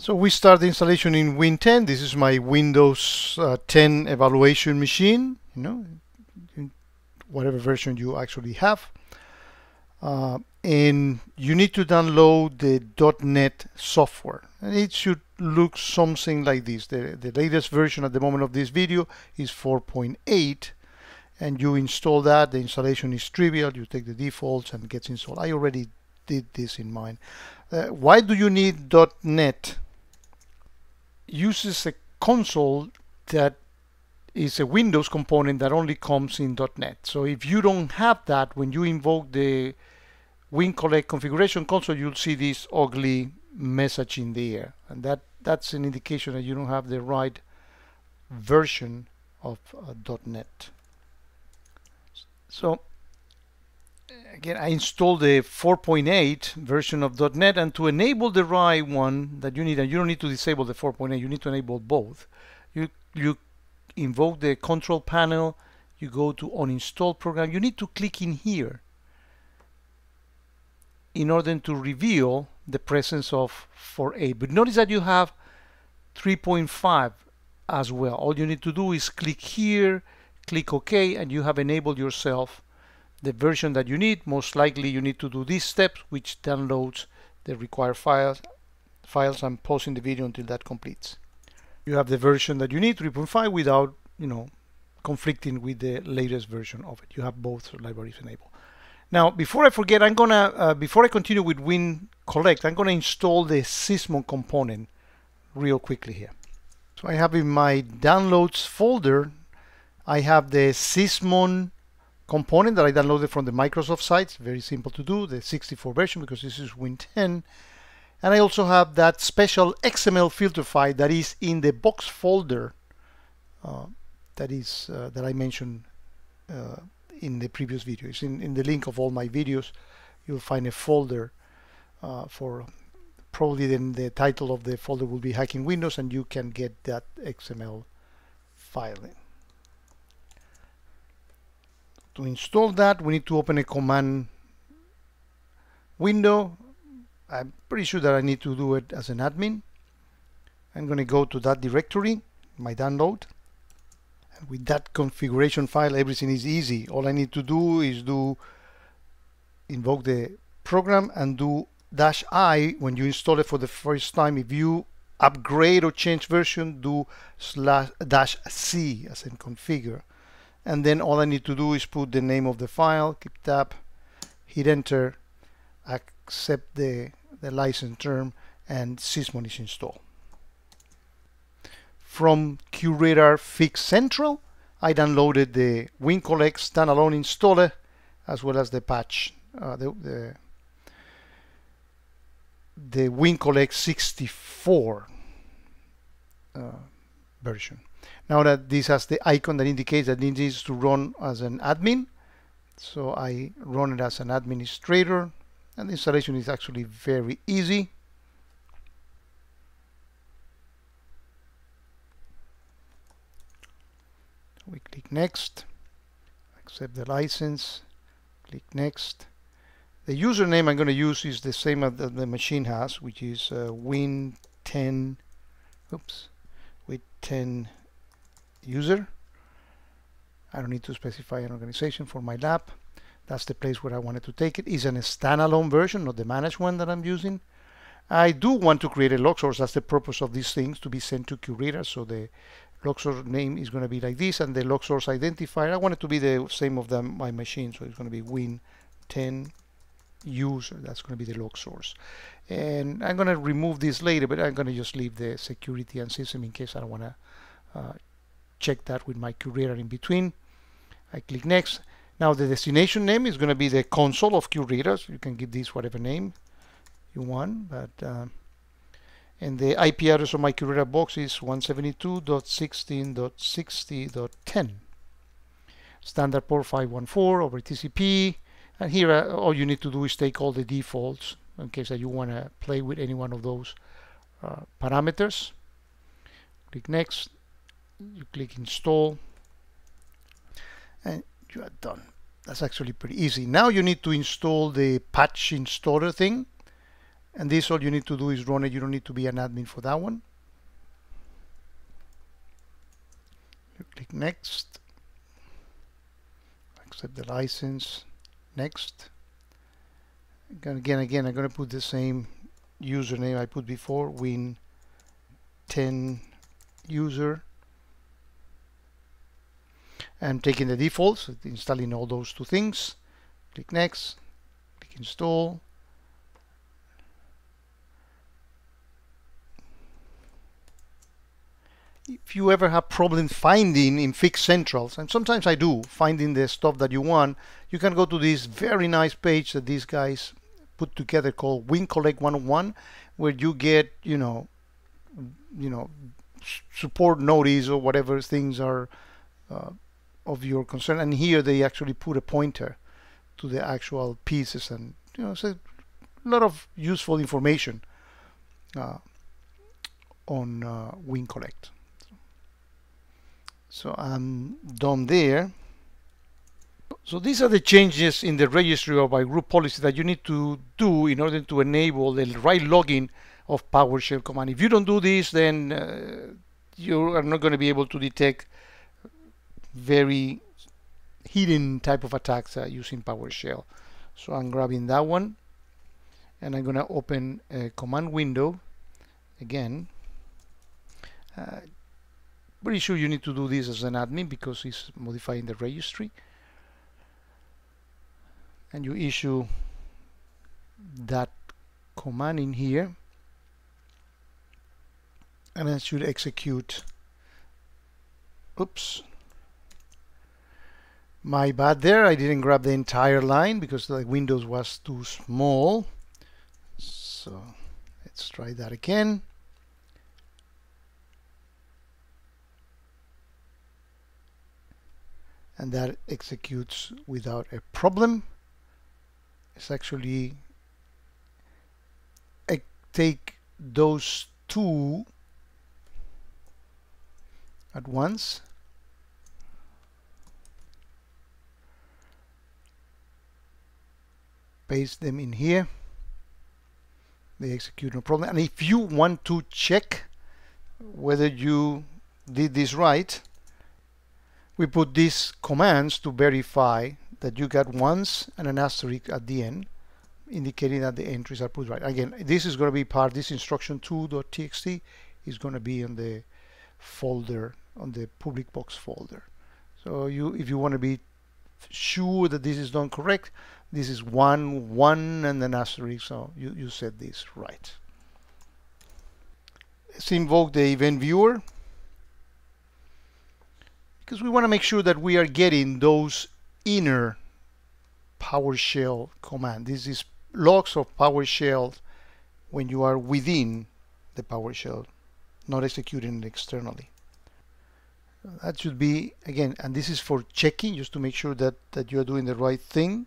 So we start the installation in Win 10. This is my Windows uh, 10 evaluation machine, you know, whatever version you actually have. Uh, and you need to download the .NET software. And it should look something like this. The, the latest version at the moment of this video is 4.8 and you install that. The installation is trivial. You take the defaults and gets installed. I already did this in mine. Uh, why do you need .NET uses a console that is a Windows component that only comes in .NET. So if you don't have that, when you invoke the WinCollect configuration console, you'll see this ugly message in there. And that, that's an indication that you don't have the right version of uh, .NET. So again, I installed the 4.8 version of .NET, and to enable the right one that you need, and you don't need to disable the 4.8, you need to enable both. You you invoke the control panel, you go to uninstall program. You need to click in here in order to reveal the presence of 4.8. But notice that you have 3.5 as well. All you need to do is click here, click OK, and you have enabled yourself the version that you need. Most likely you need to do these steps, which downloads the required files. Files. I'm pausing the video until that completes. You have the version that you need, 3.5, without you know conflicting with the latest version of it. You have both libraries enabled. Now, before I forget, I'm gonna uh, before I continue with Win Collect, I'm gonna install the Sysmon component real quickly here. So I have in my downloads folder, I have the Sysmon component that I downloaded from the Microsoft site. very simple to do, the 64 version because this is Win 10. And I also have that special XML filter file that is in the box folder uh, that is uh, that I mentioned uh, in the previous videos. In, in the link of all my videos, you'll find a folder uh, for probably then the title of the folder will be Hacking Windows and you can get that XML file to install that we need to open a command window. I'm pretty sure that I need to do it as an admin. I'm going to go to that directory my download. And with that configuration file everything is easy. All I need to do is do invoke the program and do dash I when you install it for the first time. If you upgrade or change version do slash dash C as in configure and then all I need to do is put the name of the file, keep tab, hit enter, accept the, the license term, and Sysmon is installed. From QRadar Fix Central, I downloaded the WinCollect standalone installer as well as the patch, uh, the, the, the WinCollect 64 uh, version. Now that this has the icon that indicates that it needs to run as an admin, so I run it as an administrator, and the installation is actually very easy. We click next, accept the license, click next. The username I'm going to use is the same as the machine has, which is uh, win10, oops, with 10 user. I don't need to specify an organization for my lab. That's the place where I wanted to take it. It's a standalone version, not the managed one that I'm using. I do want to create a log source. That's the purpose of these things, to be sent to QRadar. So the log source name is going to be like this, and the log source identifier, I want it to be the same of the, my machine. So it's going to be win10 user. That's going to be the log source. And I'm going to remove this later, but I'm going to just leave the security and system in case I don't want to uh, check that with my QRadar in between. I click next. Now the destination name is going to be the console of. So you can give this whatever name you want. But uh, and the IP address of my QRadar box is 172.16.60.10. Standard port 514 over TCP. And here uh, all you need to do is take all the defaults in case that you want to play with any one of those uh, parameters. Click next you click install. And you are done. That's actually pretty easy. Now you need to install the patch installer thing. And this all you need to do is run it. You don't need to be an admin for that one. You click next. Accept the license. Next. Again again again I'm going to put the same username I put before. Win 10 user I'm taking the defaults installing all those two things. Click next click install. If you ever have problem finding in fix centrals and sometimes I do finding the stuff that you want you can go to this very nice page that these guys put together called WinCollect 101 where you get you know you know support notice or whatever things are uh, of your concern and here they actually put a pointer to the actual pieces and you know so a lot of useful information uh, on uh, WinCollect. So I'm done there. So these are the changes in the registry or by group policy that you need to do in order to enable the right login of PowerShell command. If you don't do this, then uh, you are not going to be able to detect very hidden type of attacks uh, using PowerShell. So I'm grabbing that one and I'm going to open a command window again. Uh, pretty sure you need to do this as an admin because it's modifying the registry. And you issue that command in here and it should execute oops my bad there. I didn't grab the entire line because the windows was too small. So let's try that again. And that executes without a problem. It's actually I take those two at once paste them in here. They execute no problem. And if you want to check whether you did this right we put these commands to verify that you got once and an asterisk at the end indicating that the entries are put right. Again this is going to be part this instruction 2.txt is going to be in the folder on the public box folder. So you if you want to be sure that this is done correct this is one one and then asterisk so you, you said this right. Let's invoke the event viewer. Because we want to make sure that we are getting those inner PowerShell command. This is logs of PowerShell when you are within the PowerShell not executing it externally. That should be again and this is for checking just to make sure that that you are doing the right thing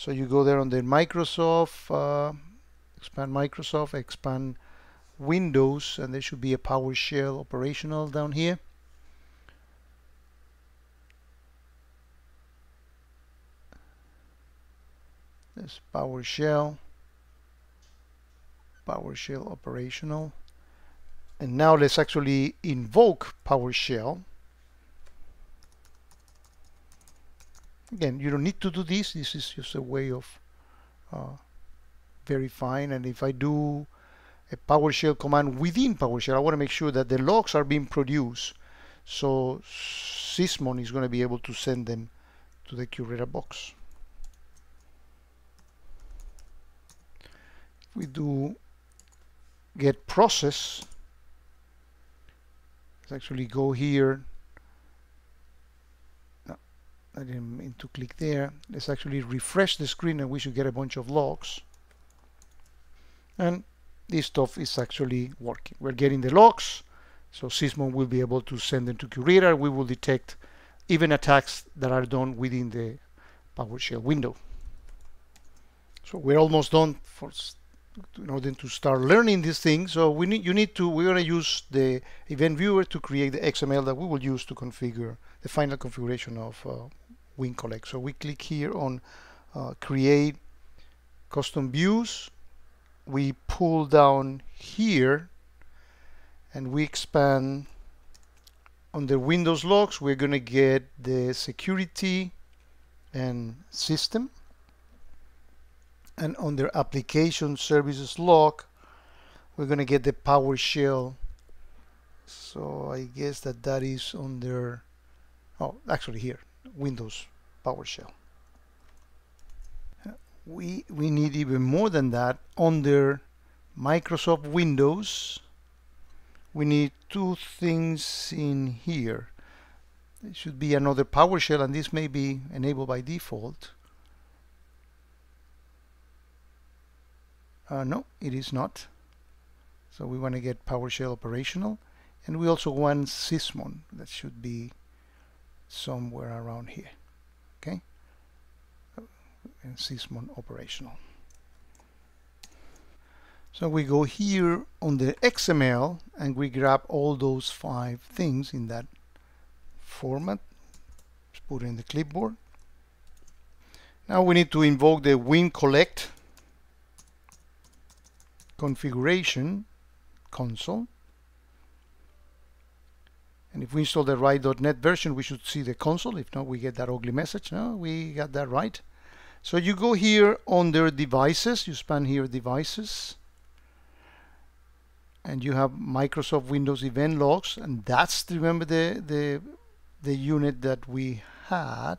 so you go there on the Microsoft, uh, expand Microsoft, expand Windows, and there should be a PowerShell operational down here. This PowerShell, PowerShell operational. And now let's actually invoke PowerShell. Again you don't need to do this. This is just a way of uh, verifying. And if I do a PowerShell command within PowerShell I want to make sure that the logs are being produced. So Sysmon is going to be able to send them to the QRadar box. We do get process let's actually go here I didn't mean to click there. Let's actually refresh the screen and we should get a bunch of logs. And this stuff is actually working. We're getting the logs, so Sysmon will be able to send them to QRadar. We will detect even attacks that are done within the PowerShell window. So we're almost done for in order to start learning these things. So we need you need to we're going to use the event viewer to create the XML that we will use to configure the final configuration of uh, So we click here on uh, create custom views. We pull down here and we expand on the Windows logs. We're going to get the security and system. And under application services log we're going to get the PowerShell. So I guess that that is under oh actually here Windows PowerShell. We we need even more than that under Microsoft Windows. We need two things in here. It should be another PowerShell and this may be enabled by default. Uh, no it is not. So we want to get PowerShell operational. And we also want Sysmon that should be somewhere around here okay? And Sysmon operational. So we go here on the XML and we grab all those five things in that format. Just put it in the clipboard. Now we need to invoke the WinCollect configuration console and if we install the right.NET version we should see the console. If not we get that ugly message. No we got that right. So you go here under devices. You span here devices. And you have Microsoft Windows event logs. And that's remember the the the unit that we had.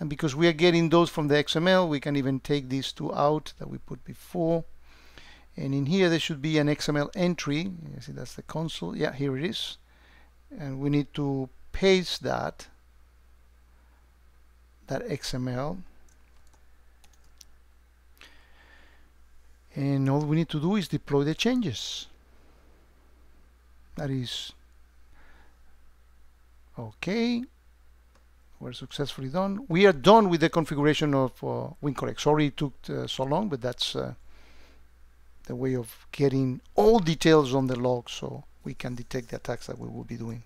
And because we are getting those from the XML we can even take these two out that we put before. And in here there should be an XML entry. You see that's the console. Yeah here it is and we need to paste that that XML and all we need to do is deploy the changes. That is okay we're successfully done. We are done with the configuration of uh, WinCollect sorry it took uh, so long but that's uh, the way of getting all details on the log so we can detect the attacks that we will be doing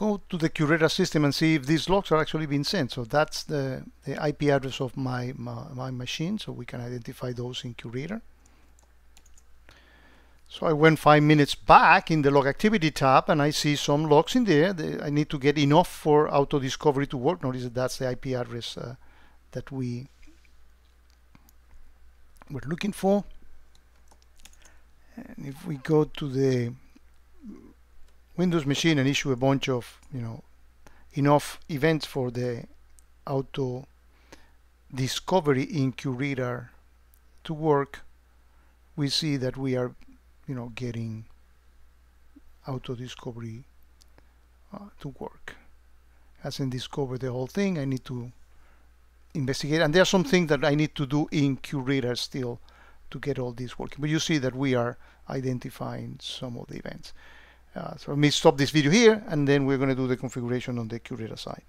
go to the QRadar system and see if these logs are actually being sent so that's the, the IP address of my, my, my machine so we can identify those in QRadar. so I went five minutes back in the log activity tab and I see some logs in there. I need to get enough for auto discovery to work. Notice that that's the IP address uh, that we were looking for. And if we go to the Windows machine and issue a bunch of, you know, enough events for the auto discovery in QRadar to work, we see that we are you know getting auto discovery uh, to work. Hasn't discovered the whole thing I need to investigate and there are some things that I need to do in QRadar still to get all this working. But you see that we are identifying some of the events Uh, so let me stop this video here and then we're going to do the configuration on the QRadar side